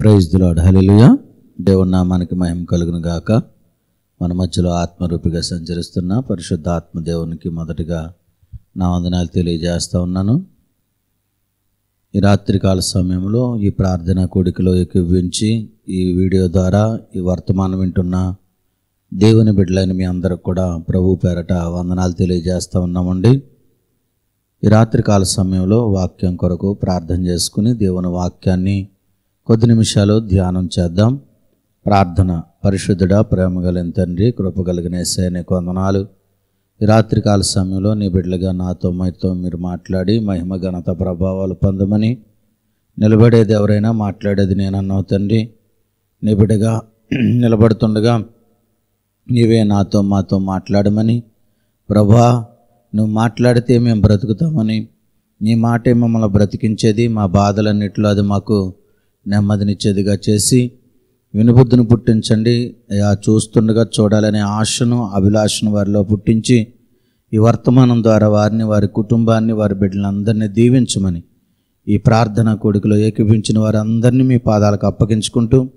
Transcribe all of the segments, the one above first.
Praise దులాడ్ hallelujah దేవుని నామానికి మహిమ కలుగును గాక మన మధ్యలో ఆత్మరూపిగా సంచరిస్తున్న పరిశుద్ధ ఆత్మ దేవునికి మొదటిగా నా వందనాలు తెలియజేస్తూ ఉన్నాను. ఈ రాత్రికాల సమయంలో ఈ ప్రార్థన కోడికలో ఎక్కివించి ఈ వీడియో ద్వారా ఈ వర్తమానం వింటున్న దేవుని బిడ్డలైన మీ అందరికి కూడా ప్రభు పేరట వందనాలు తెలియజేస్తూ ఉన్నామండి. ఈ రాత్రికాల సమయంలో వాక్యం కొరకు ప్రార్థన చేసుకుని దేవుని వాక్యాన్ని కొద్ది నిమిషాలు ధ్యానం చేద్దాం. ప్రార్థన. పరిశుద్ధుడా ప్రేమ కలిగిన తండ్రి కృప కలిగిన ఎస్ఐని వందనాలు. ఈ రాత్రికాల సమయంలో నీ బిడ్డలుగా నాతో మైతో మీరు మాట్లాడి మహిమ ఘనత ప్రభావాలు పొందమని నిలబడేది ఎవరైనా మాట్లాడేది నేనన్నావు తండ్రి. నీ బిడ్డగా నిలబడుతుండగా నీవే నాతో మాతో మాట్లాడమని ప్రభా నువ్వు మాట్లాడితే మేము బ్రతుకుతామని నీ మాటే మమ్మల్ని బ్రతికించేది మా బాధలన్నిటిలో అది మాకు నెమ్మదినిచ్చేదిగా చేసి వినుబుద్ధిని పుట్టించండి. అయా చూస్తుండగా చూడాలనే ఆశను అభిలాషను వారిలో పుట్టించి ఈ వర్తమానం ద్వారా వారిని వారి కుటుంబాన్ని వారి బిడ్డలందరినీ దీవించమని ఈ ప్రార్థన కొడుకులో ఏకీపించిన వారందరినీ మీ పాదాలకు అప్పగించుకుంటూ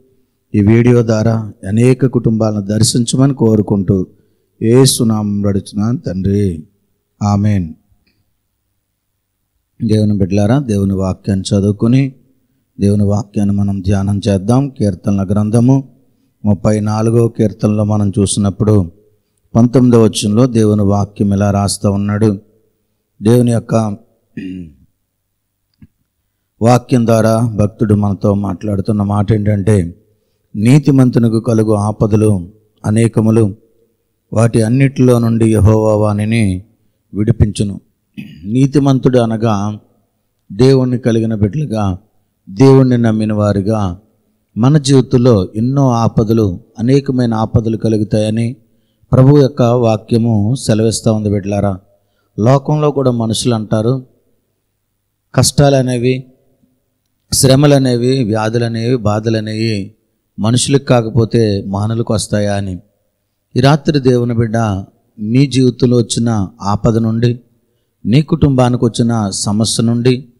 ఈ వీడియో ద్వారా అనేక కుటుంబాలను దర్శించమని కోరుకుంటూ ఏ సునామం నడుచున్నాను తండ్రి. ఆమెన్. దేవుని బిడ్డలారా దేవుని వాక్యాన్ని చదువుకుని దేవుని వాక్యాన్ని మనం ధ్యానం చేద్దాం. కీర్తనల గ్రంథము ముప్పై నాలుగో కీర్తనలో మనం చూసినప్పుడు పంతొమ్మిదవ వచ్చంలో దేవుని వాక్యం ఇలా రాస్తూ ఉన్నాడు. దేవుని యొక్క వాక్యం ద్వారా భక్తుడు మనతో మాట్లాడుతున్న మాట ఏంటంటే నీతిమంతునికి కలుగు ఆపదలు అనేకములు వాటి అన్నిటిలో నుండి యహోవా విడిపించును. నీతిమంతుడు అనగా దేవుణ్ణి కలిగిన బిడ్డలుగా దేవుణ్ణి నమ్మిన వారుగా మన జీవితంలో ఎన్నో ఆపదలు అనేకమైన ఆపదలు కలుగుతాయని ప్రభు యొక్క వాక్యము సెలవిస్తూ ఉంది బిడ్డలారా. లోకంలో కూడా మనుషులు అంటారు. కష్టాలు అనేవి శ్రమలు అనేవి వ్యాధులు అనేవి బాధలు అనేవి మనుషులకు కాకపోతే మానులకు వస్తాయా అని. ఈ రాత్రి దేవుని బిడ్డ మీ జీవితంలో వచ్చిన ఆపద నుండి నీ కుటుంబానికి వచ్చిన సమస్య నుండి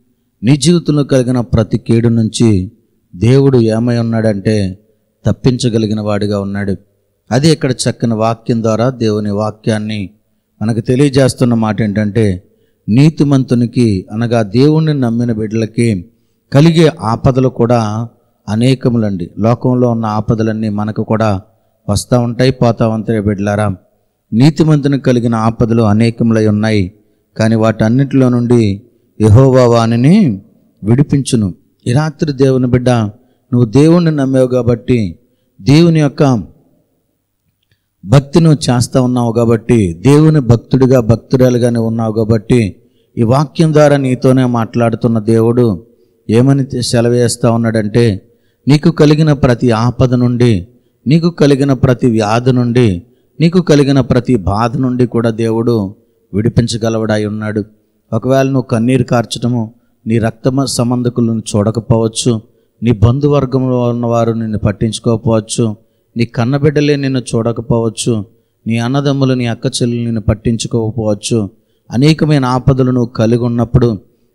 నీ జీవితంలో కలిగిన ప్రతి కీడు నుంచి దేవుడు ఏమై ఉన్నాడంటే తప్పించగలిగిన వాడిగా ఉన్నాడు. అది ఇక్కడ చక్కని వాక్యం ద్వారా దేవుని వాక్యాన్ని మనకు తెలియజేస్తున్న మాట ఏంటంటే నీతిమంతునికి అనగా దేవుణ్ణి నమ్మిన బిడ్డలకి కలిగే ఆపదలు కూడా అనేకములండి. లోకంలో ఉన్న ఆపదలన్నీ మనకు కూడా వస్తూ ఉంటాయి పోతా ఉంటాయి బిడ్డలారా. నీతిమంతునికి కలిగిన ఆపదలు అనేకములై ఉన్నాయి. కానీ వాటన్నిటిలో నుండి యహోవా వాణిని విడిపించును. ఈ రాత్రి దేవుని బిడ్డ నువ్వు దేవుణ్ణి నమ్మావు కాబట్టి దేవుని యొక్క భక్తి నువ్వు చేస్తూ ఉన్నావు కాబట్టి దేవుని భక్తుడిగా భక్తురాలుగానే ఉన్నావు కాబట్టి ఈ వాక్యం ద్వారా నీతోనే మాట్లాడుతున్న దేవుడు ఏమని సెలవేస్తూ ఉన్నాడంటే నీకు కలిగిన ప్రతి ఆపద నుండి నీకు కలిగిన ప్రతి వ్యాధి నుండి నీకు కలిగిన ప్రతి బాధ నుండి కూడా దేవుడు విడిపించగలవడాయి ఉన్నాడు. ఒకవేళ నువ్వు కన్నీరు కార్చడము నీ రక్త సంబంధకులను చూడకపోవచ్చు నీ బంధువర్గంలో ఉన్నవారు నిన్ను పట్టించుకోకపోవచ్చు నీ కన్నబిడ్డలే నిన్ను చూడకపోవచ్చు నీ అన్నదమ్ములు నీ అక్క చెల్లెలు నిన్ను పట్టించుకోకపోవచ్చు అనేకమైన ఆపదలు నువ్వు కలిగి ఉన్నప్పుడు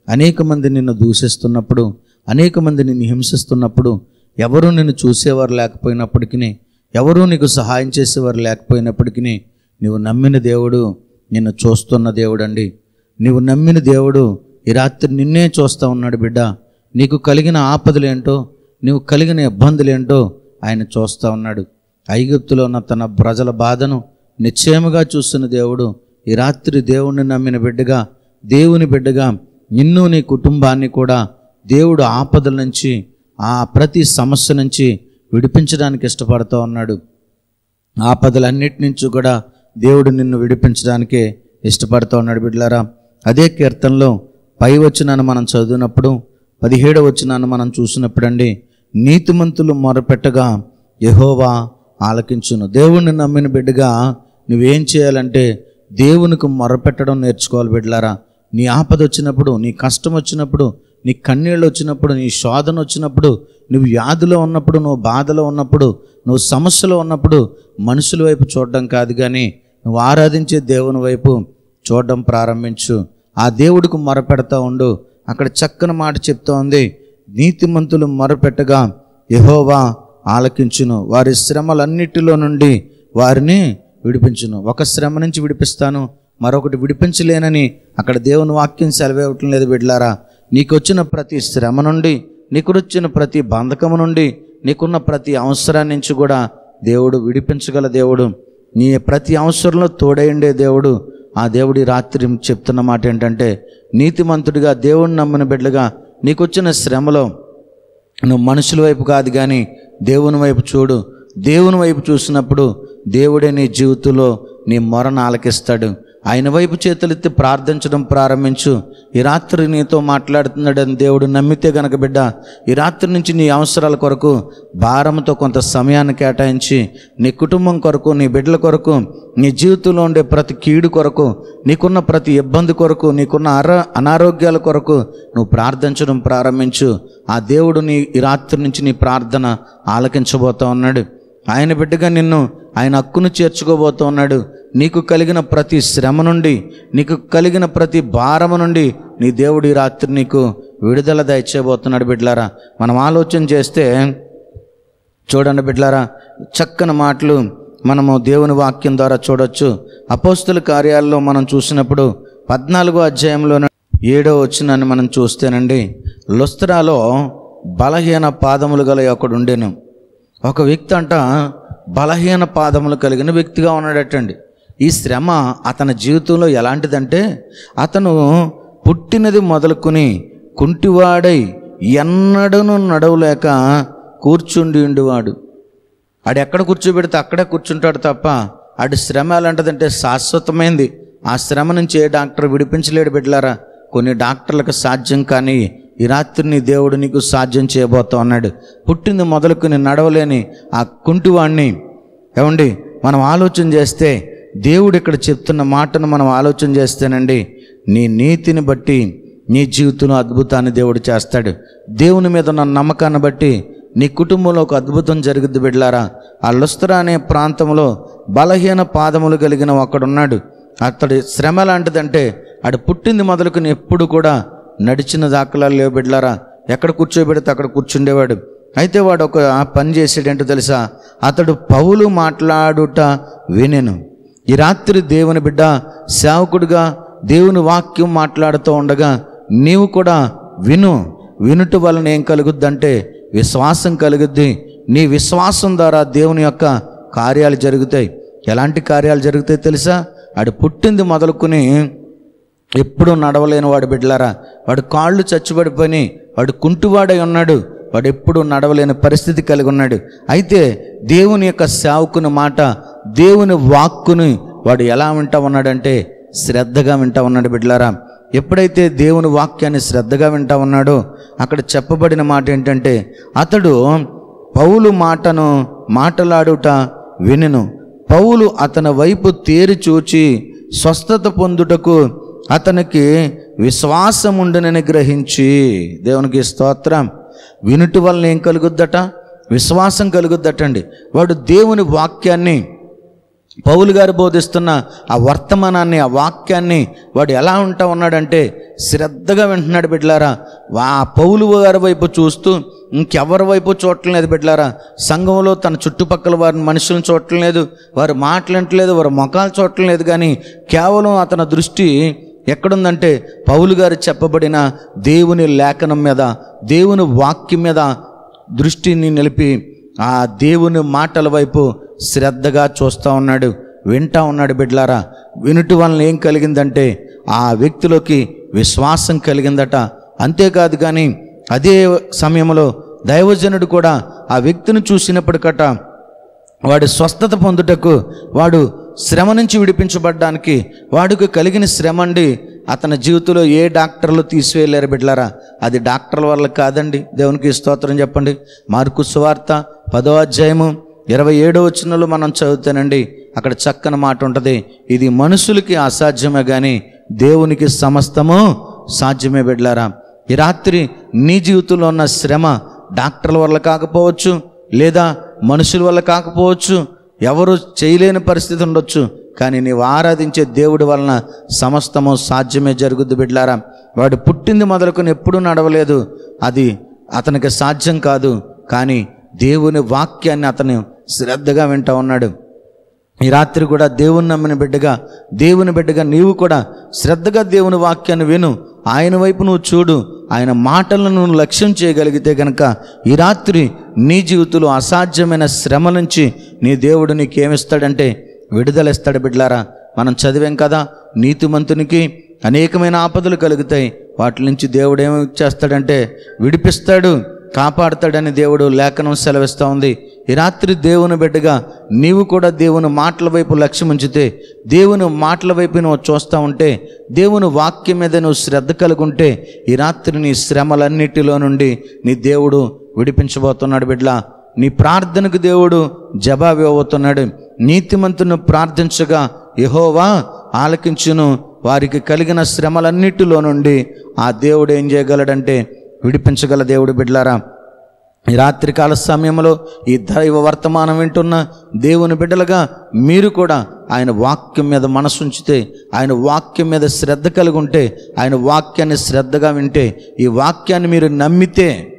అనేక మంది నిన్ను దూషిస్తున్నప్పుడు అనేక మంది నిన్ను హింసిస్తున్నప్పుడు ఎవరూ నిన్ను చూసేవారు లేకపోయినప్పటికీ ఎవరూ నీకు సహాయం చేసేవారు లేకపోయినప్పటికీ నీవు నమ్మిన దేవుడు నిన్ను చూస్తున్న దేవుడండి. నీవు నమ్మిన దేవుడు ఈ రాత్రి నిన్నే చూస్తూ ఉన్నాడు బిడ్డ. నీకు కలిగిన ఆపదలేంటో నీవు కలిగిన ఇబ్బందులేంటో ఆయన చూస్తూ ఉన్నాడు. ఐగుప్తులో ఉన్న తన ప్రజల బాధను నిశ్చయముగా చూస్తున్న దేవుడు ఈ రాత్రి దేవుణ్ణి నమ్మిన బిడ్డగా దేవుని బిడ్డగా నిన్ను నీ కుటుంబాన్ని కూడా దేవుడు ఆపదల నుంచి ఆ ప్రతి సమస్య నుంచి విడిపించడానికి ఇష్టపడుతూ ఉన్నాడు. ఆపదలన్నిటి నుంచి కూడా దేవుడు నిన్ను విడిపించడానికే ఇష్టపడుతూ ఉన్నాడు బిడ్డలారా. అదే కీర్తనలో పై వచ్చినాను మనం చదివినప్పుడు పదిహేడవ వచ్చినాను మనం చూసినప్పుడండి నీతిమంతులు మొరపెట్టగా యహోవా ఆలకించును. దేవుణ్ణి నమ్మిన బిడ్డగా నువ్వేం చేయాలంటే దేవునికి మొరపెట్టడం నేర్చుకోవాలి బిడ్డలారా. నీ ఆపద వచ్చినప్పుడు నీ కష్టం వచ్చినప్పుడు నీ కన్నీళ్ళు వచ్చినప్పుడు నీ శోధన వచ్చినప్పుడు నువ్వు వ్యాధిలో ఉన్నప్పుడు నువ్వు బాధలో ఉన్నప్పుడు నువ్వు సమస్యలో ఉన్నప్పుడు మనుషుల వైపు చూడడం కాదు కానీ నువ్వు ఆరాధించే దేవుని వైపు చూడడం ప్రారంభించు. ఆ దేవుడికి మొరపెడతా ఉండు. అక్కడ చక్కని మాట చెప్తా ఉంది నీతిమంతులు మొరపెట్టగా యహోవా ఆలకించును. వారి శ్రమలన్నిటిలో నుండి వారిని విడిపించును. ఒక శ్రమ నుంచి విడిపిస్తాను. మరొకటి విడిపించలేనని అక్కడ దేవుని వాక్యం సెలవేయటం లేదు బిడ్లారా నీకు వచ్చిన ప్రతి శ్రమ నుండి నీకు వచ్చిన ప్రతి బంధకము నుండి నీకున్న ప్రతి అవసరాన్ని నుంచి కూడా దేవుడు విడిపించగల దేవుడు. నీ ప్రతి అవసరంలో తోడైండే దేవుడు. ఆ దేవుడి రాత్రి చెప్తున్న మాట ఏంటంటే నీతిమంతుడిగా దేవుడిని నమ్మిన బిడ్డగా నీకొచ్చిన శ్రమలో నువ్వు మనుషుల వైపు కాదు కానీ దేవుని వైపు చూడు. దేవుని వైపు చూసినప్పుడు దేవుడే నీ జీవితంలో నీ మొరను ఆలకిస్తాడు ఆయన వైపు చేతులెత్తి ప్రార్థించడం ప్రారంభించు. ఈ రాత్రి నీతో మాట్లాడుతున్నాడని దేవుడు నమ్మితే గనక బిడ్డ ఈ రాత్రి నుంచి నీ అవసరాల కొరకు భారంతో కొంత సమయాన్ని కేటాయించి నీ కుటుంబం కొరకు నీ బిడ్డల కొరకు నీ జీవితంలో ఉండే ప్రతి కీడు కొరకు నీకున్న ప్రతి ఇబ్బంది కొరకు నీకున్న అర అనారోగ్యాల కొరకు నువ్వు ప్రార్థించడం ప్రారంభించు. ఆ దేవుడు నీ ఈ రాత్రి నుంచి నీ ప్రార్థన ఆలకించబోతా ఉన్నాడు. ఆయన బిడ్డగా నిన్ను ఆయన హక్కును చేర్చుకోబోతూ ఉన్నాడు. నీకు కలిగిన ప్రతి శ్రమ నుండి నీకు కలిగిన ప్రతి భారము నుండి నీ దేవుడు ఈ రాత్రి నీకు విడుదల దయచేయబోతున్నాడు బిడ్లారా మనం ఆలోచన చేస్తే చూడండి బిడ్లారా చక్కని మాటలు మనము దేవుని వాక్యం ద్వారా చూడొచ్చు. అపోస్తుల కార్యాల్లో మనం చూసినప్పుడు పద్నాలుగో అధ్యాయంలో ఏడో వచ్చినని మనం చూస్తేనండి లుస్త్రాలో బలహీన పాదములు గల ఒకడు ఉండేను. ఒక వ్యక్తి అంట బలహీన పాదములు కలిగిన వ్యక్తిగా ఉన్నాడటండి. ఈ శ్రమ అతని జీవితంలో ఎలాంటిదంటే అతను పుట్టినది మొదలుకొని కుంటివాడై ఎన్నడను నడవలేక కూర్చుండి ఉండేవాడు. ఆడు ఎక్కడ కూర్చోబెడితే అక్కడే కూర్చుంటాడు తప్ప ఆడి శ్రమ ఎలాంటిదంటే శాశ్వతమైంది. ఆ శ్రమ నుంచి ఏ డాక్టర్ విడిపించలేడు బిడ్డలారా? కొన్ని డాక్టర్లకు సాధ్యం కానీ ఈ రాత్రిని దేవుడు నీకు సాధ్యం చేయబోతా ఉన్నాడు. పుట్టింది మొదలుకుని నడవలేని ఆ కుంటివాణ్ణి ఏమండి మనం ఆలోచన చేస్తే దేవుడు ఇక్కడ చెప్తున్న మాటను మనం ఆలోచన చేస్తేనండి నీ నీతిని బట్టి నీ జీవితంలో అద్భుతాన్ని దేవుడు చేస్తాడు. దేవుని మీద ఉన్న నమ్మకాన్ని బట్టి నీ కుటుంబంలో ఒక అద్భుతం జరుగుద్ది బిడ్లారా ఆ లుస్త్రా అనే ప్రాంతంలో బలహీన పాదములు కలిగిన ఒకడున్నాడు అతడి శ్రమ లాంటిదంటే ఆడు పుట్టింది మొదలుకుని ఎప్పుడు కూడా నడిచిన దాఖలాలు లేవు బిడ్లారా ఎక్కడ కూర్చోబెడితే అక్కడ కూర్చుండేవాడు. అయితే వాడు ఒక పని చేసేటంటే తెలుసా? అతడు పౌలు మాట్లాడుట వినెను. ఈ రాత్రి దేవుని బిడ్డ సేవకుడిగా దేవుని వాక్యం మాట్లాడుతూ ఉండగా నీవు కూడా విను. వినుట వలన ఏం కలుగుద్దంటే విశ్వాసం కలుగుద్ది. నీ విశ్వాసం ద్వారా దేవుని యొక్క కార్యాలు జరుగుతాయి. ఎలాంటి కార్యాలు జరుగుతాయి తెలుసా? ఆడు పుట్టింది మొదలుకొని ఎప్పుడు నడవలేని వాడు బిడ్డలారా. వాడు కాళ్ళు చచ్చుబడిపోయి వాడు కుంటువాడై ఉన్నాడు. వాడు ఎప్పుడు నడవలేని పరిస్థితి కలిగి ఉన్నాడు. అయితే దేవుని యొక్క సేవకుని మాట దేవుని వాక్కుని వాడు ఎలా వింటా ఉన్నాడంటే శ్రద్ధగా వింటా ఉన్నాడు బిడ్డలారా. ఎప్పుడైతే దేవుని వాక్యాన్ని శ్రద్ధగా వింటా ఉన్నాడో అక్కడ చెప్పబడిన మాట ఏంటంటే అతడు పౌలు మాటను మాటలాడుట వినెను. పౌలు అతని వైపు తేరి చూచి స్వస్థత పొందుటకు అతనికి విశ్వాసం ఉండనని గ్రహించి. దేవునికి స్తోత్రం. వినుటి వలన ఏం కలుగుద్దట? విశ్వాసం కలుగుద్దటండి. వాడు దేవుని వాక్యాన్ని పౌలు గారు బోధిస్తున్న ఆ వర్తమానాన్ని ఆ వాక్యాన్ని వాడు ఎలా ఉంటా ఉన్నాడంటే శ్రద్ధగా వింటున్నాడు బిడ్డలారా. వా పౌలు గారి వైపు చూస్తూ ఇంకెవరి వైపు చూడటం లేదు బిడ్డలారా. సంఘంలో తన చుట్టుపక్కల వారిని మనుషులను చూడటం లేదు వారు మాట్లాడట్లేదు వారి ముఖాలు చూడటం లేదు కానీ కేవలం అతని దృష్టి ఎక్కడుందంటే పౌలు గారు చెప్పబడిన దేవుని లేఖనం మీద దేవుని వాక్యం మీద దృష్టిని నిలిపి ఆ దేవుని మాటల వైపు శ్రద్ధగా చూస్తూ ఉన్నాడు వింటా ఉన్నాడు బిడ్లారా. వినుటి వలన ఏం కలిగిందంటే ఆ వ్యక్తిలోకి విశ్వాసం కలిగిందట. అంతేకాదు కానీ అదే సమయంలో దైవజనుడు కూడా ఆ వ్యక్తిని చూసినప్పటికట వాడు స్వస్థత పొందుటకు వాడు శ్రమ నుంచి విడిపించబడ్డానికి వాడికి కలిగిన శ్రమ అండి అతని జీవితంలో ఏ డాక్టర్లు తీసివేయలేరు బిడ్డలారా అది డాక్టర్ల వల్ల కాదండి. దేవునికి స్తోత్రం చెప్పండి. మార్కు సువార్త పదో అధ్యాయము ఇరవై ఏడో వచనంలో మనం చదువుతానండి. అక్కడ చక్కని మాట ఉంటుంది. ఇది మనుషులకి అసాధ్యమే కానీ దేవునికి సమస్తము సాధ్యమే బిడ్లారా. ఈ రాత్రి నీ జీవితంలో ఉన్న శ్రమ డాక్టర్ల వల్ల కాకపోవచ్చు లేదా మనుషుల వల్ల కాకపోవచ్చు ఎవరు చేయలేని పరిస్థితి ఉండొచ్చు కానీ నీవు ఆరాధించే దేవుడి వలన సమస్తము సాధ్యమే జరుగుద్ది బిడ్లారా. వాడు పుట్టింది మొదలుకొని ఎప్పుడూ నడవలేదు. అది అతనికి సాధ్యం కాదు కానీ దేవుని వాక్యాన్ని అతను శ్రద్ధగా వింటా ఉన్నాడు. ఈ రాత్రి కూడా దేవుని నమ్మిన బిడ్డగా దేవుని బిడ్డగా నీవు కూడా శ్రద్ధగా దేవుని వాక్యాన్ని విను. ఆయన వైపు నువ్వు చూడు. ఆయన మాటలను నువ్వు లక్ష్యం చేయగలిగితే గనక ఈ రాత్రి నీ జీవితంలో అసాధ్యమైన శ్రమ నుంచి నీ దేవుడు నీకేమిస్తాడంటే విడుదలేస్తాడు బిడ్లారా మనం చదివాం కదా నీతిమంతునికి అనేకమైన ఆపదలు కలుగుతాయి. వాటి నుంచి దేవుడు ఏమి చేస్తాడంటే విడిపిస్తాడు కాపాడతాడని దేవుడు లేఖనం సెలవిస్తూ ఉంది. ఈ రాత్రి దేవుని బిడ్డగా నీవు కూడా దేవుని మాటల వైపు లక్ష్యం ఉంచితే దేవుని మాటల వైపు నువ్వు చూస్తూ ఉంటే దేవుని వాక్యం మీద నువ్వు శ్రద్ధ కలుగుంటే ఈ రాత్రి నీ శ్రమలన్నిటిలో నుండి నీ దేవుడు విడిపించబోతున్నాడు బిడ్డ నీ ప్రార్థనకు దేవుడు జవాబు ఇవ్వబోతున్నాడు. నీతిమంతును ప్రార్థించగా యహోవా ఆలకించును. వారికి కలిగిన శ్రమలన్నిటిలో నుండి ఆ దేవుడు ఏం చేయగలడంటే విడిపించగల దేవుడు బిడ్లారా ఈ రాత్రికాల సమయంలో ఈ దైవ వర్తమానం వింటున్న దేవుని బిడ్డలుగా మీరు కూడా ఆయన వాక్యం మీద మనసు ఉంచితే ఆయన వాక్యం మీద శ్రద్ధ కలిగి ఉంటే ఆయన వాక్యాన్ని శ్రద్ధగా వింటే ఈ వాక్యాన్ని మీరు నమ్మితే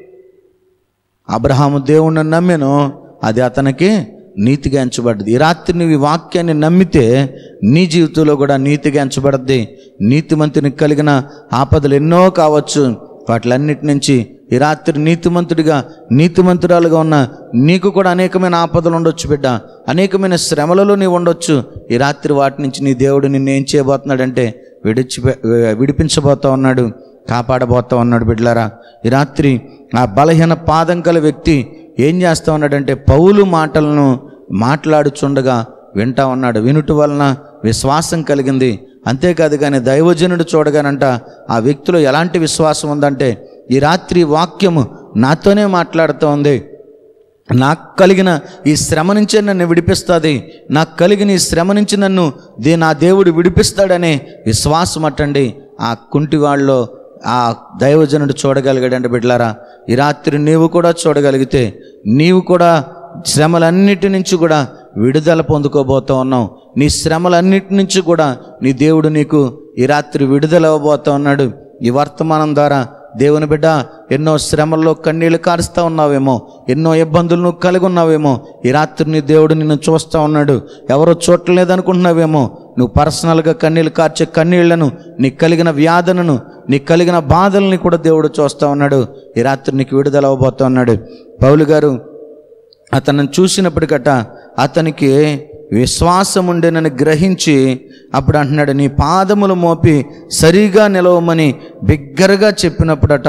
అబ్రహాము దేవుణ్ణి నమ్మెను అది అతనికి నీతిగా ఎంచబడ్డది. ఈ రాత్రి నువ్వు ఈ వాక్యాన్ని నమ్మితే నీ జీవితంలో కూడా నీతిగా ఎంచబడద్ది. నీతిమంతునికి కలిగిన ఆపదలు ఎన్నో కావచ్చు. వాటిలన్నిటి నుంచి ఈ రాత్రి నీతిమంతుడిగా నీతిమంతురాలుగా ఉన్న నీకు కూడా అనేకమైన ఆపదలు ఉండొచ్చు బిడ్డ. అనేకమైన శ్రమలలో నీవు ఉండొచ్చు. ఈ రాత్రి వాటి నుంచి నీ దేవుడు నిన్ను ఏం చేయబోతున్నాడంటే విడిచి విడిపించబోతా ఉన్నాడు కాపాడబోతా ఉన్నాడు బిడ్డలారా ఈ రాత్రి ఆ బలహీన పాదం గల వ్యక్తి ఏం చేస్తూ ఉన్నాడంటే పౌలు మాటలను మాట్లాడుచుండగా వింటా ఉన్నాడు. వినుట వలన విశ్వాసం కలిగింది. అంతేకాదు కానీ దైవజనుడు చూడగానంట ఆ వ్యక్తిలో ఎలాంటి విశ్వాసం ఉందంటే ఈ రాత్రి వాక్యము నాతోనే మాట్లాడుతూ ఉంది నాకు కలిగిన ఈ శ్రమ నుంచే నన్ను విడిపిస్తుంది. నాకు కలిగిన ఈ శ్రమ నుంచి నన్ను దే నా దేవుడు విడిపిస్తాడనే విశ్వాసం అట్టండి. ఆ కుంటివాళ్ళలో ఆ దైవజనుడు చూడగలిగాడంటే బిడ్లారా ఈ రాత్రి నీవు కూడా చూడగలిగితే నీవు కూడా శ్రమలన్నిటి నుంచి కూడా విడుదల పొందుకోబోతా ఉన్నావు. నీ శ్రమలన్నిటి నుంచి కూడా నీ దేవుడు నీకు ఈ రాత్రి విడుదల ఇవ్వబోతా ఉన్నాడు. ఈ వర్తమానం ద్వారా దేవుని బిడ్డ ఎన్నో శ్రమల్లో కన్నీళ్ళు కారుస్తూ ఉన్నావేమో ఎన్నో ఇబ్బందులు నువ్వు కలిగి ఉన్నావేమో ఈ రాత్రిని దేవుడు నిన్ను చూస్తూ ఉన్నాడు. ఎవరో చూడలేదనుకుంటున్నావేమో నువ్వు పర్సనల్గా కన్నీళ్ళు కార్చే కన్నీళ్ళను నీకు కలిగిన వ్యాధులను నీకు కలిగిన బాధల్ని కూడా దేవుడు చూస్తూ ఉన్నాడు. ఈ రాత్రి నీకు విడుదల అవ్వబోతా ఉన్నాడు. పౌలు గారు అతన్ని చూసినప్పటికట అతనికి విశ్వాసం ఉండేనని గ్రహించి అప్పుడు అంటున్నాడు నీ పాదములు మోపి సరిగా నిలవమని బిగ్గరగా చెప్పినప్పుడట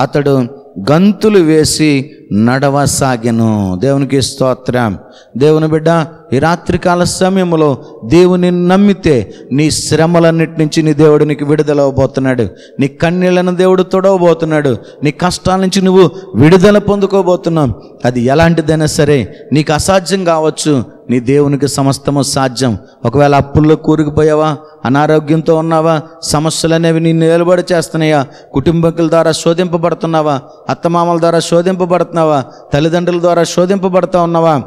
అతడు గంతులు వేసి నడవసాగెను. దేవునికి స్తోత్రం. దేవుని బిడ్డ ఈ రాత్రికాల సమయంలో దేవుని నమ్మితే నీ శ్రమలన్నిటి నుంచి నీ దేవుడు నీకు విడుదలవబోతున్నాడు నీ కన్నీళ్ళను దేవుడు తొడవబోతున్నాడు. నీ కష్టాల నుంచి నువ్వు విడుదల పొందుకోబోతున్నావు. అది ఎలాంటిదైనా సరే నీకు అసాధ్యం కావచ్చు. నీ దేవునికి సమస్తము సాధ్యం. ఒకవేళ అప్పుల్లో కూరుకుపోయావా అనారోగ్యంతో ఉన్నావా సమస్యలు అనేవి నిన్ను నిలబడి చేస్తున్నాయా కుటుంబకుల ద్వారా శోధింపబడుతున్నావా అత్తమామల ద్వారా శోధింపబడుతున్నావా తల్లిదండ్రుల ద్వారా శోధింపబడుతూ ఉన్నావా?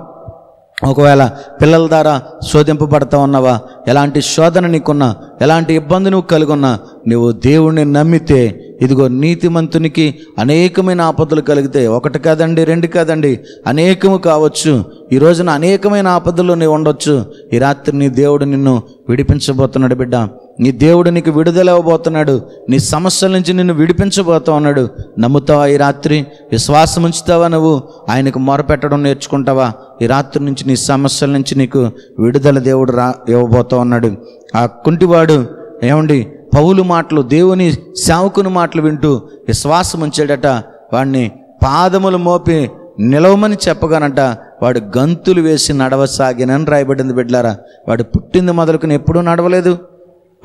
ఒకవేళ పిల్లల ద్వారా శోధింపబడతా ఉన్నావా ఎలాంటి శోధన నీకున్నా ఎలాంటి ఇబ్బంది నువ్వు కలుగున్నా నువ్వు దేవుణ్ణి నమ్మితే ఇదిగో నీతిమంతునికి అనేకమైన ఆపదలు కలిగితే ఒకటి కాదండి రెండు కాదండి అనేకము కావచ్చు. ఈ రోజున అనేకమైన ఆపదలు నీవు ఉండొచ్చు. ఈ రాత్రి నీ దేవుడు నిన్ను విడిపించబోతున్నాడు బిడ్డ. నీ దేవుడు నీకు విడుదల ఇవ్వబోతున్నాడు నీ సమస్యల నుంచి నిన్ను విడిపించబోతా ఉన్నాడు. నమ్ముతావా ఈ రాత్రి? విశ్వాసం ఉంచుతావా నువ్వు? ఆయనకు మొరపెట్టడం నేర్చుకుంటావా? ఈ రాత్రి నుంచి నీ సమస్యల నుంచి నీకు విడుదల దేవుడు రా ఇవ్వబోతా ఉన్నాడు. ఆ కుంటివాడు ఏమండి? పౌలు మాటలు దేవుని సేవకుని మాటలు వింటూ విశ్వాసం ఉంచాడట. వాడిని పాదములు మోపి నిలవమని చెప్పగానంట వాడు గంతులు వేసి నడవసాగినని రాయబడింది బిడ్లారా. వాడు పుట్టింది మొదలుకుని ఎప్పుడూ నడవలేదు.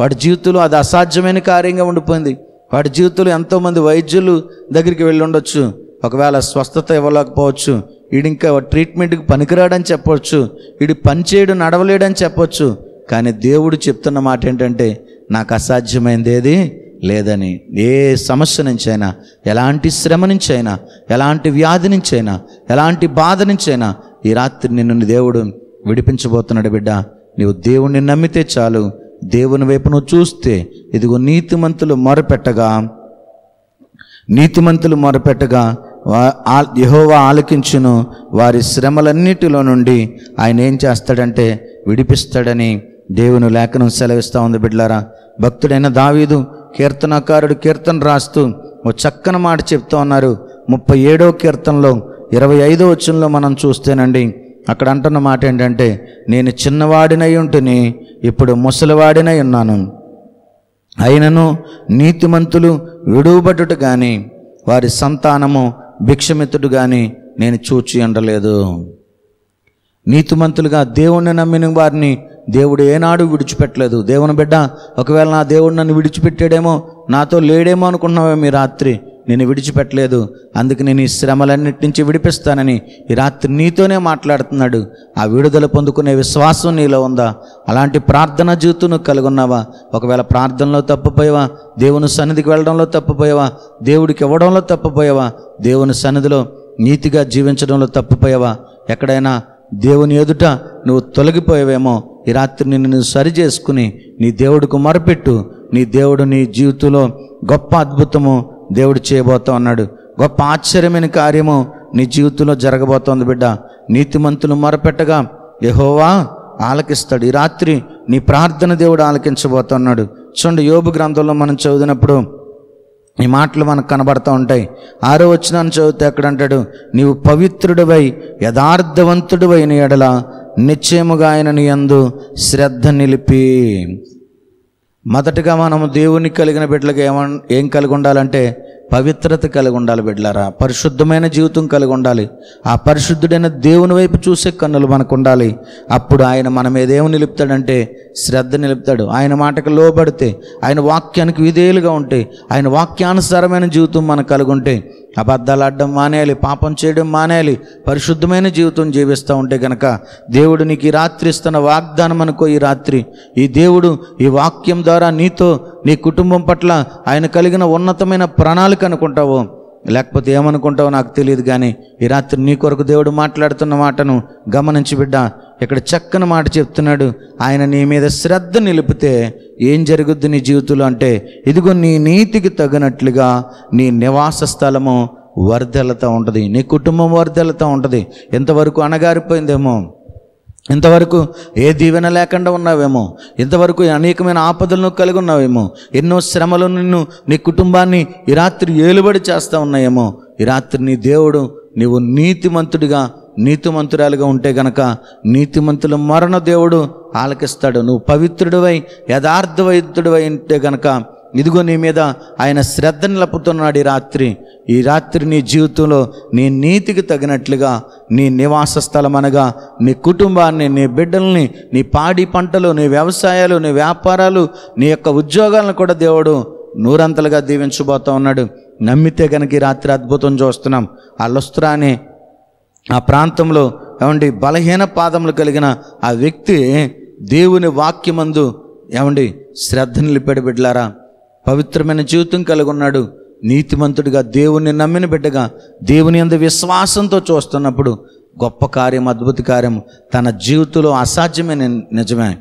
వాడి జీవితంలో అది అసాధ్యమైన కార్యంగా ఉండిపోయింది. వాడి జీవితంలో ఎంతోమంది వైద్యులు దగ్గరికి వెళ్ళి ఉండొచ్చు. ఒకవేళ స్వస్థత ఇవ్వలేకపోవచ్చు. వీడు ఇంకా ట్రీట్మెంట్కి పనికిరాడని చెప్పవచ్చు వీడు పనిచేయడు నడవలేడని చెప్పొచ్చు. కానీ దేవుడు చెప్తున్న మాట ఏంటంటే నాకు అసాధ్యమైంది ఏది? లేదని. ఏ సమస్య నుంచైనా ఎలాంటి శ్రమ నుంచైనా ఎలాంటి వ్యాధి నుంచైనా ఎలాంటి బాధ నుంచైనా ఈ రాత్రి నిన్ను దేవుడు విడిపించబోతున్నాడు బిడ్డ. నీవు దేవుణ్ణి నమ్మితే చాలు. దేవుని వైపు నువ్వు చూస్తే ఇదిగో నీతిమంతులు మొరపెట్టగా నీతిమంతులు మొరపెట్టగా వా- ఆ- ఆలకించును. వారి శ్రమలన్నిటిలో నుండి ఆయన ఏం చేస్తాడంటే విడిపిస్తాడని దేవుని లేఖనం సెలవిస్తూ ఉంది బిడ్లారా భక్తుడైన దావీదు కీర్తనకారుడు కీర్తన రాస్తూ ఓ చక్కని మాట చెప్తూ ఉన్నారు. ముప్పై ఏడో కీర్తనలో ఇరవై ఐదో వచ్చంలో మనం చూస్తేనండి అక్కడ అంటున్న మాట ఏంటంటే నేను చిన్నవాడినై ఉంటుని ఇప్పుడు ముసలివాడినై ఉన్నాను. అయినను నీతిమంతులు విడువబడుట కానీ వారి సంతానము భిక్షమిత్తుడు కానీ నేను చూచి ఉండలేదు. నీతిమంతులుగా దేవుణ్ణి నమ్మిన వారిని దేవుడు ఏనాడు విడిచిపెట్టలేదు. దేవుని బిడ్డ ఒకవేళ నా దేవుడు నన్ను విడిచిపెట్టాడేమో నాతో లేడేమో అనుకున్నావేమో మీ రాత్రి. నేను విడిచిపెట్టలేదు. అందుకు నేను ఈ శ్రమలన్నిటి నుంచి విడిపిస్తానని ఈ రాత్రి నీతోనే మాట్లాడుతున్నాడు. ఆ విడుదల పొందుకునే విశ్వాసం నీలో ఉందా? అలాంటి ప్రార్థన జీవితం నువ్వు కలిగి ఉన్నావా? ఒకవేళ ప్రార్థనలో తప్పిపోయావా? దేవుని సన్నిధికి వెళ్ళడంలో తప్పిపోయావా? దేవుడికి ఇవ్వడంలో తప్పిపోయావా? దేవుని సన్నిధిలో నీతిగా జీవించడంలో తప్పిపోయావా? ఎక్కడైనా దేవుని ఎదుట నువ్వు తొలగిపోయావేమో ఈ రాత్రి నిన్ను నువ్వు సరి చేసుకుని నీ దేవుడికి మొరపెట్టు. నీ దేవుడు నీ జీవితంలో గొప్ప అద్భుతము దేవుడు చేయబోతా ఉన్నాడు. గొప్ప ఆశ్చర్యమైన కార్యము నీ జీవితంలో జరగబోతోంది బిడ్డ. నీతిమంతులు మొరపెట్టగా యహోవా ఆలకిస్తాడు. ఈ రాత్రి నీ ప్రార్థన దేవుడు ఆలకించబోతున్నాడు చూడండి యోబు గ్రంథంలో మనం చదివినప్పుడు ఈ మాటలు మనకు కనబడుతూ ఉంటాయి. ఆరో వచ్చినాన్ని చదివితే అక్కడ అంటాడు నీవు పవిత్రుడివై యథార్థవంతుడివైన ఎడల నిశ్చయముగా ఆయనను ఎందు యందు శ్రద్ధ నిలిపి. మొదటగా మనము దేవునికి కలిగిన బిడ్డలకు ఏమ ఏం కలిగి ఉండాలంటే పవిత్రత కలిగి ఉండాలి బిడ్డలారా. పరిశుద్ధమైన జీవితం కలిగి ఉండాలి. ఆ పరిశుద్ధుడైన దేవుని వైపు చూసే కన్నులు మనకు ఉండాలి అప్పుడు ఆయన మన మీద ఏమి నిలుపుతాడంటే శ్రద్ధ నిలుపుతాడు. ఆయన మాటకు లోబడితే ఆయన వాక్యానికి విధేయులుగా ఉంటే ఆయన వాక్యానుసారమైన జీవితం మనకు కలిగి ఉంటే అబద్ధాలు ఆడడం మానేయాలి పాపం చేయడం మానేయాలి పరిశుద్ధమైన జీవితం జీవిస్తూ ఉంటే గనక దేవుడు నీకు ఈ రాత్రి ఇస్తున్న వాగ్దానం అనుకో ఈ రాత్రి. ఈ దేవుడు ఈ వాక్యం ద్వారా నీతో నీ కుటుంబం పట్ల ఆయన కలిగిన ఉన్నతమైన ప్రణాళిక అనుకుంటావు లేకపోతే ఏమనుకుంటావో నాకు తెలియదు కానీ ఈ రాత్రి నీ కొరకు దేవుడు మాట్లాడుతున్న మాటను గమనించి బిడ్డ. ఇక్కడ చక్కని మాట చెప్తున్నాడు. ఆయన నీ మీద శ్రద్ధ నిలిపితే ఏం జరుగుద్ది నీ జీవితంలో అంటే ఇదిగో నీ నీతికి తగినట్లుగా నీ నివాస స్థలము వర్ధలతో ఉంటుంది. నీ కుటుంబం వర్ధలతో ఉంటుంది. ఎంతవరకు అణగారిపోయిందేమో ఇంతవరకు ఏ దీవెన లేకుండా ఉన్నావేమో ఇంతవరకు అనేకమైన ఆపదలను కలిగి ఉన్నావేమో ఎన్నో శ్రమలు నిన్ను నీ కుటుంబాన్ని ఈ రాత్రి ఏలుబడి చేస్తూ ఉన్నాయేమో ఈ రాత్రి నీ దేవుడు నీవు నీతిమంతుడిగా నీతిమంతురాలుగా ఉంటే గనక నీతిమంతుల మరణ దేవుడు ఆలకిస్తాడు. నువ్వు పవిత్రుడివై యథార్థవైద్యుడివై ఉంటే గనక ఇదిగో నీ మీద ఆయన శ్రద్ధ నిలుపుతున్నాడు ఈ రాత్రి. ఈ రాత్రి నీ జీవితంలో నీ నీతికి తగినట్లుగా నీ నివాస స్థలం అనగా నీ కుటుంబాన్ని నీ బిడ్డల్ని నీ పాడి పంటలు నీ వ్యవసాయాలు నీ వ్యాపారాలు నీ యొక్క ఉద్యోగాలను కూడా దేవుడు నూరంతలుగా దీవించబోతా ఉన్నాడు. నమ్మితే కనుక ఈ రాత్రి అద్భుతం చూస్తున్నాం. ఆ అనే ఆ ప్రాంతంలో ఏమండి బలహీన పాదములు కలిగిన ఆ వ్యక్తి దేవుని వాక్యమందు ఏమండి శ్రద్ధ నిలిపాడు బిడ్డలారా. పవిత్రమైన జీవితం కలిగి ఉన్నాడు నీతిమంతుడిగా దేవుణ్ణి నమ్మిన బిడ్డగా దేవుని అందు విశ్వాసంతో చూస్తున్నప్పుడు గొప్ప కార్యం అద్భుత కార్యం తన జీవితంలో అసాధ్యమైన నిజమే.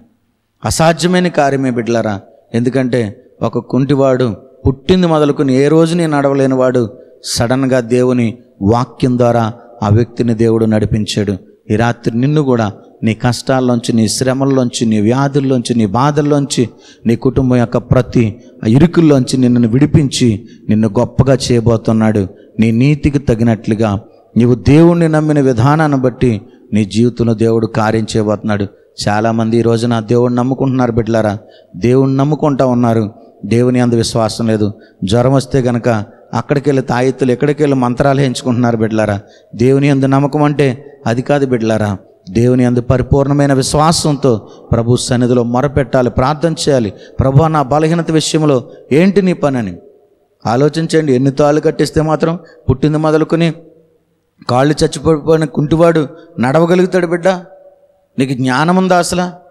అసాధ్యమైన కార్యమే బిడ్డలారా. ఎందుకంటే ఒక కుంటివాడు పుట్టింది మొదలుకుని ఏ రోజు నేను నడవలేని వాడు సడన్గా దేవుని వాక్యం ద్వారా ఆ వ్యక్తిని దేవుడు నడిపించాడు. ఈ రాత్రి నిన్ను కూడా నీ కష్టాల్లోంచి నీ శ్రమల్లోంచి నీ వ్యాధుల్లోంచి నీ బాధల్లోంచి నీ కుటుంబం యొక్క ప్రతి ఇరుకుల్లోంచి నిన్ను విడిపించి నిన్ను గొప్పగా చేయబోతున్నాడు. నీ నీతికి తగినట్లుగా నీవు దేవుణ్ణి నమ్మిన విధానాన్ని బట్టి నీ జీవితంలో దేవుడు కార్యం చేయబోతున్నాడు. చాలామంది ఈ రోజున దేవుణ్ణి నమ్ముకుంటున్నారు బిడ్డలారా. దేవుణ్ణి నమ్ముకుంటా ఉన్నారు. దేవుని అందు విశ్వాసం లేదు. జ్వరం వస్తే గనక అక్కడికి వెళ్ళి తాయెత్తులు ఎక్కడికి వెళ్ళి మంత్రాలు ఎంచుకుంటున్నారు బిడ్డలారా? దేవుని అందు నమ్మకం అంటే అది కాదు బిడ్డలారా. దేవుని అందు పరిపూర్ణమైన విశ్వాసంతో ప్రభు సన్నిధిలో మొరపెట్టాలి ప్రార్థన చేయాలి. ప్రభు నా బలహీనత విషయంలో ఏంటి నీ పని అని ఆలోచించండి. ఎన్ని తాళ్ళు కట్టిస్తే మాత్రం పుట్టింది మొదలుకొని కాళ్ళు చచ్చిపోయిన కుంటివాడు నడవగలుగుతాడు బిడ్డ? నీకు జ్ఞానం ఉందా అసలు?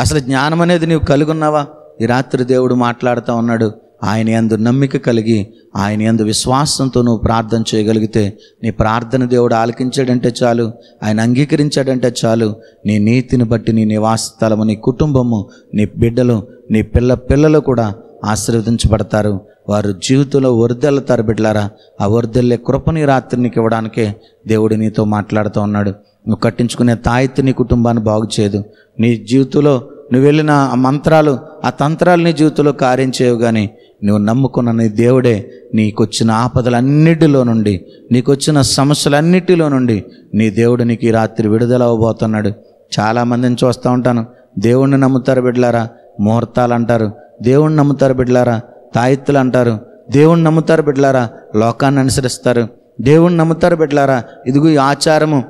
అసలు జ్ఞానం అనేది నీవు కలిగి ఉన్నావా ఈ రాత్రి దేవుడు మాట్లాడుతూ ఉన్నాడు. ఆయన యందు నమ్మిక కలిగి ఆయన యందు విశ్వాసంతో నువ్వు ప్రార్థన చేయగలిగితే నీ ప్రార్థన దేవుడు ఆలకించాడంటే చాలు ఆయన అంగీకరించాడంటే చాలు నీ నీతిని బట్టి నీ నివాస స్థలము నీ కుటుంబము నీ బిడ్డలు నీ పిల్ల పిల్లలు కూడా ఆశీర్వదించబడతారు. వారు జీవితంలో వరిదెల్లుతారు బిడ్డలారా ఆ వరిదెల్లే కృపని రాత్రి నీకు ఇవ్వడానికే దేవుడు నీతో మాట్లాడుతూ ఉన్నాడు. నువ్వు కట్టించుకునే తాయెత్తి నీ కుటుంబాన్ని బాగు చేయదు. నీ జీవితంలో నువ్వు వెళ్ళిన ఆ మంత్రాలు ఆ తంత్రాలు నీ జీవితంలో కార్యం చేయవు కానీ నువ్వు నమ్ముకున్న నీ దేవుడే నీకొచ్చిన ఆపదలన్నిటిలో నుండి నీకొచ్చిన సమస్యలన్నిటిలో నుండి నీ దేవుడు నీకు ఈ రాత్రి విడుదల అవ్వబోతున్నాడు చాలామందిని చూస్తూ ఉంటాను. దేవుణ్ణి నమ్ముతారు బిడ్డలారా? ముహూర్తాలు అంటారు దేవుణ్ణి నమ్ముతారు బిడ్డలారా? తాయిత్తులు అంటారు దేవుణ్ణి నమ్ముతారు బిడ్డలారా? లోకాన్ని అనుసరిస్తారు. దేవుణ్ణి నమ్ముతారు బిడ్డలారా? ఇదిగో ఈ ఆచారము.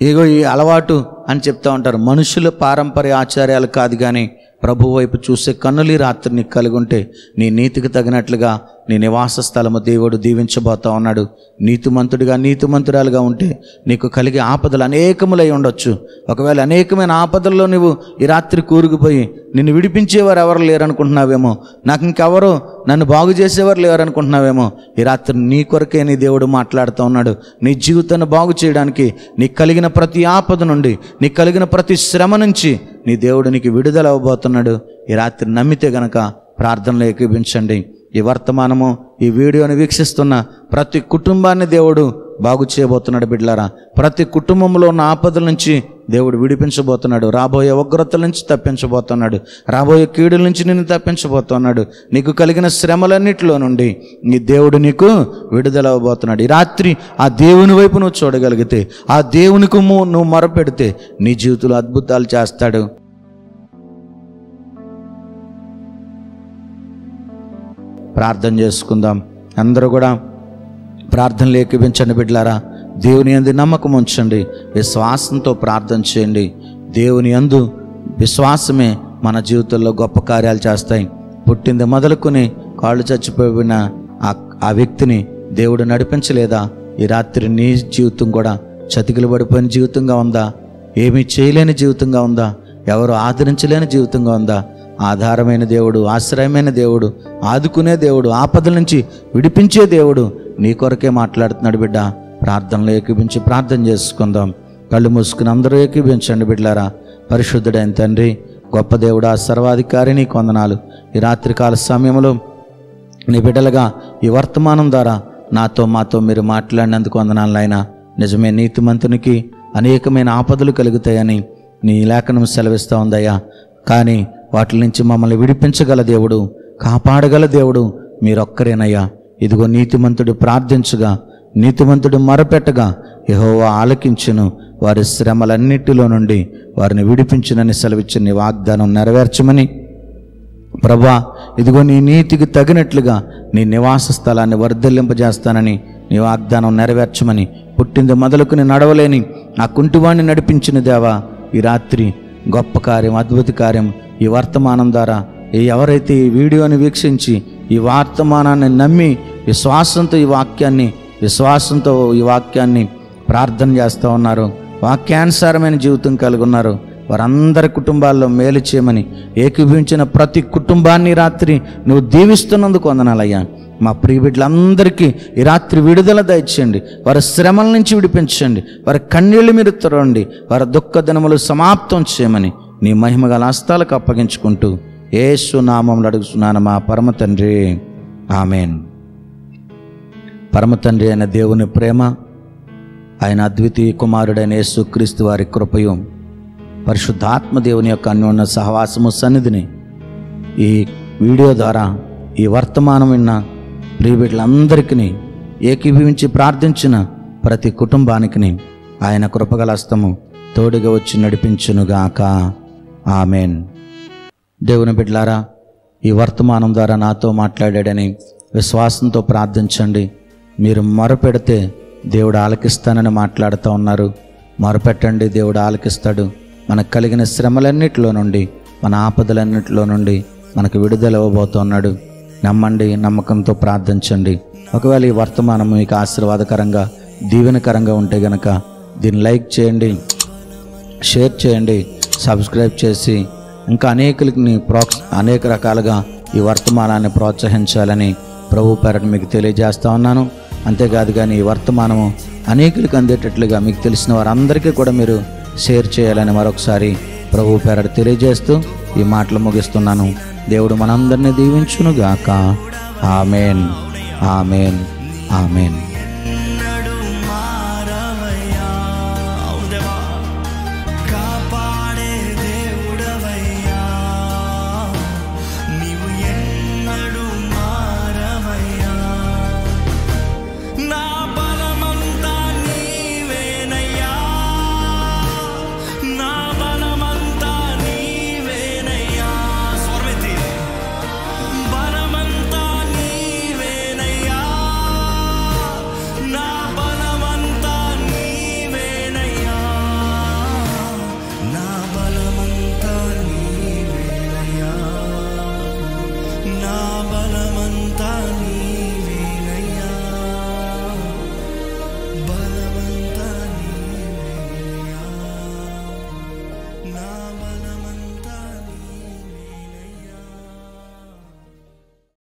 ఇదిగో ఈ అలవాటు అని చెప్తూ ఉంటారు. మనుషుల పారంపర్య ఆచార్యాలు కాదు కానీ ప్రభు వైపు చూసే కన్నులు ఈ రాత్రి నీకు కలిగి ఉంటే నీ నీతికి తగినట్లుగా నీ నివాస స్థలము దేవుడు దీవించబోతా ఉన్నాడు. నీతిమంతుడిగా నీతిమంతురాలుగా ఉంటే నీకు కలిగే ఆపదలు అనేకములై ఉండొచ్చు. ఒకవేళ అనేకమైన ఆపదల్లో నువ్వు ఈ రాత్రి కూరుకుపోయి నిన్ను విడిపించేవారు ఎవరు లేరనుకుంటున్నావేమో నాకు ఇంకెవరు నన్ను బాగు చేసేవారు లేరనుకుంటున్నావేమో ఈ రాత్రి నీ కొరకే నీ దేవుడు మాట్లాడుతూ ఉన్నాడు. నీ జీవితాన్ని బాగు చేయడానికి నీకు కలిగిన ప్రతి ఆపద నుండి నీకు కలిగిన ప్రతి శ్రమ నుంచి నీ దేవుడు నీకు విడుదల అవ్వబోతున్నాడు ఈ రాత్రి నమ్మితే గనక ప్రార్థనలో ఏకీపించండి ఈ వర్తమానము ఈ వీడియోని వీక్షిస్తున్న ప్రతి కుటుంబాన్ని దేవుడు బాగు చేయబోతున్నాడు బిడ్లారా ప్రతి కుటుంబంలో ఉన్న ఆపదల నుంచి దేవుడు విడిపించబోతున్నాడు. రాబోయే ఉగ్రతల నుంచి తప్పించబోతున్నాడు. రాబోయే కీడుల నుంచి నిన్ను తప్పించబోతున్నాడు. నీకు కలిగిన శ్రమలన్నిటిలో నుండి నీ దేవుడు నీకు విడుదలవబోతున్నాడు ఈ రాత్రి ఆ దేవుని వైపు నువ్వు చూడగలిగితే ఆ దేవునికి నువ్వు మొరపెడితే నీ జీవితంలో అద్భుతాలు చేస్తాడు. ప్రార్థన చేసుకుందాం. అందరూ కూడా ప్రార్థనలు ఏకీపించండి బిడ్డలారా. దేవుని అందు నమ్మకం ఉంచండి. విశ్వాసంతో ప్రార్థన చేయండి. దేవుని అందు విశ్వాసమే మన జీవితంలో గొప్ప కార్యాలు చేస్తాయి. పుట్టింది మొదలుకొని కాళ్ళు చచ్చిపోయిన ఆ ఆ వ్యక్తిని దేవుడు నడిపించలేదా? ఈ రాత్రి నీ జీవితం కూడా చతికిలు పడిపోయిన జీవితంగా ఉందా? ఏమీ చేయలేని జీవితంగా ఉందా? ఎవరు ఆదరించలేని జీవితంగా ఉందా? ఆధారమైన దేవుడు ఆశ్రయమైన దేవుడు ఆదుకునే దేవుడు ఆపదల నుంచి విడిపించే దేవుడు నీ కొరకే మాట్లాడుతున్నాడు బిడ్డ. ప్రార్థనలో ఏకీపించి ప్రార్థన చేసుకుందాం. కళ్ళు మూసుకుని అందరూ ఏకీపించండి బిడ్డలారా. పరిశుద్ధుడైన తండ్రి గొప్ప దేవుడా సర్వాధికారి నీ కొందనాలు ఈ రాత్రికాల సమయంలో నీ బిడ్డలుగా ఈ వర్తమానం ద్వారా నాతో మాతో మీరు మాట్లాడినందుకు వందనాలు నాయన. నిజమే నీతిమంతునికి అనేకమైన ఆపదలు కలుగుతాయని నీ లేఖనం సెలవిస్తూ ఉందయ్యా. కానీ వాటి నుంచి మమ్మల్ని విడిపించగల దేవుడు కాపాడగల దేవుడు మీరొక్కరేనయ్యా. ఇదిగో నీతిమంతుడు ప్రార్థించగా నీతిమంతుడు మరపెట్టగా యహోవా ఆలకించును. వారి శ్రమలన్నిటిలో నుండి వారిని విడిపించునని సెలవిచ్చిన నీ వాగ్దానం నెరవేర్చమని. ప్రభా ఇదిగో నీ నీతికి తగినట్లుగా నీ నివాస స్థలాన్ని వర్ధలింపజేస్తానని నీ వాగ్దానం నెరవేర్చమని. పుట్టింది మొదలుకుని నడవలేని ఆ కుంటివాణ్ణి నడిపించిన దేవా ఈ రాత్రి గొప్ప కార్యం అద్భుత కార్యం ఈ వర్తమానం ద్వారా ఈ ఎవరైతే ఈ వీడియోని వీక్షించి ఈ వర్తమానాన్ని నమ్మి విశ్వాసంతో ఈ వాక్యాన్ని విశ్వాసంతో ఈ వాక్యాన్ని ప్రార్థన చేస్తూ ఉన్నారు. వాక్యానుసారమైన జీవితం కలిగి ఉన్నారు. వారందరి కుటుంబాల్లో మేలు చేయమని ఏకీభవించిన ప్రతి కుటుంబాన్ని రాత్రి నువ్వు దీవిస్తున్నందుకు వందనాలయ్యా. మా ప్రియ బిడ్డలందరికీ ఈ రాత్రి విడుదల దయచేయండి. వారి శ్రమల నుంచి విడిపించండి. వారి కన్నీళ్ళు మీరు తురండి వారి దుఃఖ దినములు సమాప్తం చేయమని నీ మహిమ గల హస్తాలకు అప్పగించుకుంటూ ఏసు నామంలో అడుగుతున్నాను మా పరమ తండ్రి. ఆమెన్. పరమతండ్రి అయిన దేవుని ప్రేమ ఆయన అద్వితీయ కుమారుడైన యేసుక్రీస్తు వారి కృపయు పరిశుద్ధాత్మ దేవుని యొక్క అన్యోన్య సహవాసము సన్నిధిని ఈ వీడియో ద్వారా ఈ వర్తమానం విన్న ప్రియబిడ్డలందరికీ ఏకీభవించి ప్రార్థించిన ప్రతి కుటుంబానికి ఆయన కృపగల హస్తము తోడుగా వచ్చి నడిపించునుగాక. ఆమెన్. దేవుని బిడ్లారా ఈ వర్తమానం ద్వారా నాతో మాట్లాడాడని విశ్వాసంతో ప్రార్థించండి. మీరు మొరపెడితే దేవుడు ఆలకిస్తానని మాట్లాడుతూ ఉన్నారు. మొరపెట్టండి దేవుడు ఆలకిస్తాడు. మనకు కలిగిన శ్రమలన్నిటిలో నుండి మన ఆపదలన్నిటిలో నుండి మనకు విడుదల ఇవ్వబోతున్నాడు. నమ్మండి నమ్మకంతో ప్రార్థించండి. ఒకవేళ ఈ వర్తమానం మీకు ఆశీర్వాదకరంగా దీవెనకరంగా ఉంటే గనక దీన్ని లైక్ చేయండి షేర్ చేయండి సబ్స్క్రైబ్ చేసి ఇంకా అనేకులకి ప్రోత్స అనేక రకాలుగా ఈ వర్తమానాన్ని ప్రోత్సహించాలని ప్రభు పేరట మీకు తెలియజేస్తా ఉన్నాను. అంతేకాదు కానీ ఈ వర్తమానము అనేకులకు అందేటట్లుగా మీకు తెలిసిన వారందరికీ కూడా మీరు షేర్ చేయాలని మరొకసారి ప్రభు పేరట తెలియజేస్తూ ఈ మాటలు ముగిస్తున్నాను. దేవుడు మనందరినీ దీవించునుగాక. ఆమెన్. ఆమెన్. ఆమెన్.